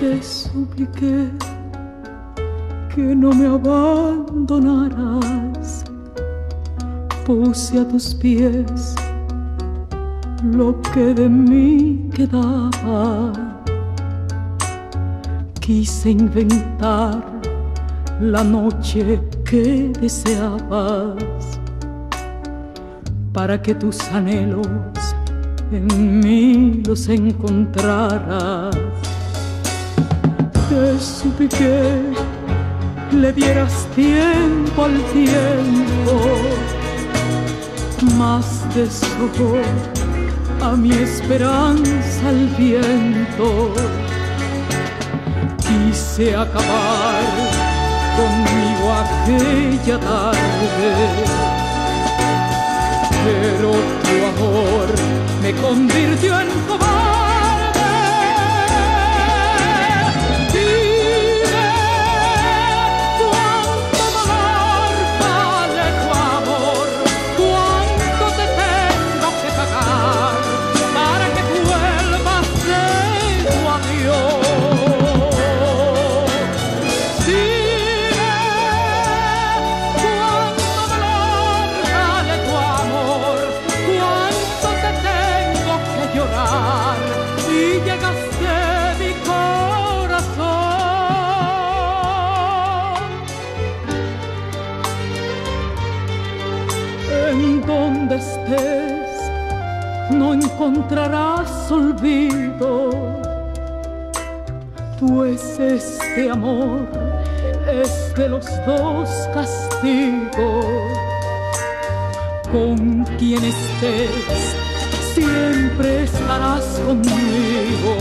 te supliqué que no me abandonarás. Puse a tus pies lo que de mí quedaba. Quise inventar la noche que deseabas para que tus anhelos en mí los encontraras. Te supliqué le dieras tiempo al tiempo, más deshojó a mi esperanza el viento. Quise acabar conmigo aquella tarde, pero tu amor encontrarás olvido, pues este amor es de los dos castigos. Con quien estés, siempre estarás conmigo